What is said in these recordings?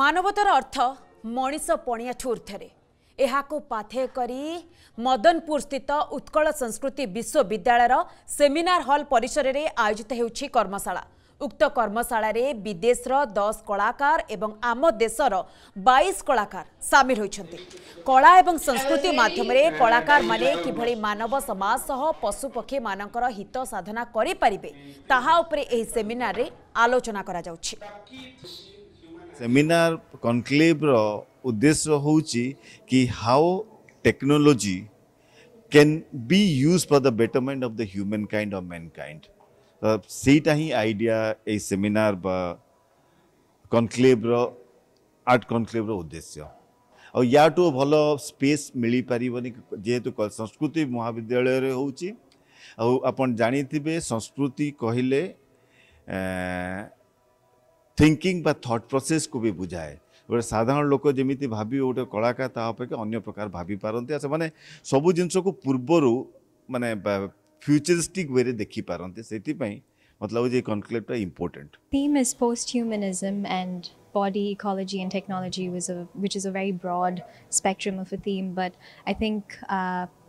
ମାନବତାର ଅର୍ଥ ମଣିଷ ପଣିଆଠୁ ଉର୍ଦ୍ଧ୍ୱରେ ଏହାକୁ ପାଥେ କରି ମଦନପୁରସ୍ଥିତ ଉତ୍କଳ ସଂସ୍କୃତି ବିଶ୍ୱବିଦ୍ୟାଳୟର ସେମିନାର ହଲ୍ ପରିସରରେ ଆୟୋଜିତ ହେଉଛି କର୍ମଶାଳା ଉକ୍ତ କର୍ମଶାଳାରେ ବିଦେଶର ଦଶ କଳାକାର ଏବଂ ଆମ ଦେଶର ବାଇଶ କଳାକାର ସାମିଲ ହୋଇଛନ୍ତି କଳା ଏବଂ ସଂସ୍କୃତି ମାଧ୍ୟମରେ କଳାକାରମାନେ କିଭଳି ମାନବ ସମାଜ ସହ ପଶୁପକ୍ଷୀମାନଙ୍କର ହିତ ସାଧନା କରିପାରିବେ ତାହା ଉପରେ ଏହି ସେମିନାରରେ ଆଲୋଚନା କରାଯାଉଛି सेमिनार कनक्लेवर उद्देश्य हूँ कि how technology can be use for the betterment of the human kind of man kind से आईडिया सेमिनार कनक्लेवर आर्ट कनक्लेवर उद्देश्य और या तो भल स्पेस मिल पार जेहेतु संस्कृति महाविद्यालय हूँ संस्कृति कहले थिंकिंग थट प्रोसेस को भी बुझाए गोटे साधारण लोक जमी भाव गोटे कलाकार अपेक्षा अन्य प्रकार भाविपारती से सब जिन को पूर्वर मानने फ्यूचरिस्टिक वे रे देखिपारती से मतलब जी कनक्लेवटा important theme is post humanism and body ecology and technology which is a very broad spectrum of a theme but I think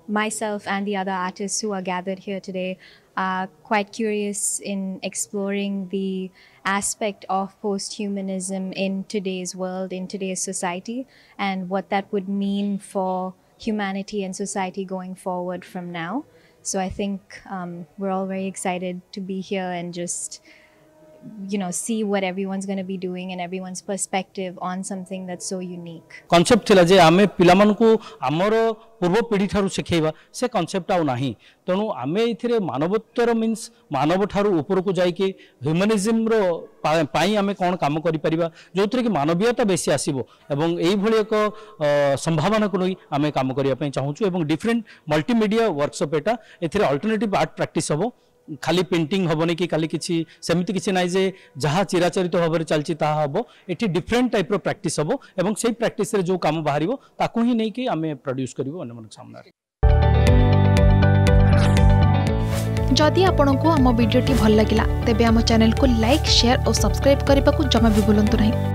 myself and the other artists who are gathered here today are quite curious in exploring the aspect of post humanism in today's world, in today's society, and what that would mean for humanity and society going forward from now. So I think um, we're all very excited to be here and just you know see what everyone's going to be doing and everyone's perspective on something that's so unique concept thila je ame pila manku amaro ପୂର୍ବ ପିଢ଼ିଠାରୁ ଶିଖେଇବା ସେ concept ଆଉ ନାହିଁ ତେଣୁ ଆମେ ଏଥିରେ ମାନବତ୍ୱର means ମାନବଠାରୁ ଉପରକୁ ଯାଇକି ହ୍ୟୁମାନିଜିମ୍ର ପାଇଁ ଆମେ କ'ଣ କାମ କରିପାରିବା ଯେଉଁଥିରେ କି ମାନବୀୟତା ବେଶୀ ଆସିବ ଏବଂ ଏଇଭଳି ଏକ ସମ୍ଭାବନାକୁ ନେଇ ଆମେ କାମ କରିବା ପାଇଁ ଚାହୁଁଛୁ ଏବଂ ଡିଫରେଣ୍ଟ ମଲ୍ଟିମିଡ଼ିଆ ୱାର୍କସପ୍ ଏଇଟା ଏଥିରେ ଅଲ୍ଟରନେଟିଭ୍ ଖାଲି ପେଣ୍ଟିଂ ହେବନି କି ଖାଲି କିଛି ସେମିତି କିଛି ନାହିଁ ଯେ ଯାହା ଚିରାଚରିତ ଭାବରେ ଚାଲିଛି ତାହା ହେବ ଏଠି ଡିଫରେଣ୍ଟ ଟାଇପ୍ର ପ୍ରାକ୍ଟିସ୍ ହେବ ଏବଂ ସେଇ ପ୍ରାକ୍ଟିସ୍ରେ ଯେଉଁ କାମ ବାହାରିବ ତାକୁ ହିଁ ନେଇକି ଆମେ ପ୍ରଡ୍ୟୁସ୍ କରିବୁ ଅନ୍ୟମାନଙ୍କ ସାମ୍ନାରେ ଯଦି ଆପଣଙ୍କୁ ଆମ ଭିଡ଼ିଓଟି ଭଲ ଲାଗିଲା ତେବେ ଆମ ଚ୍ୟାନେଲକୁ ଲାଇକ୍ ସେୟାର ଓ ସବସ୍କ୍ରାଇବ୍ କରିବାକୁ ଜମା ବି ଭୁଲନ୍ତୁ ନାହିଁ